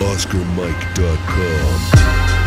OscarMike.com.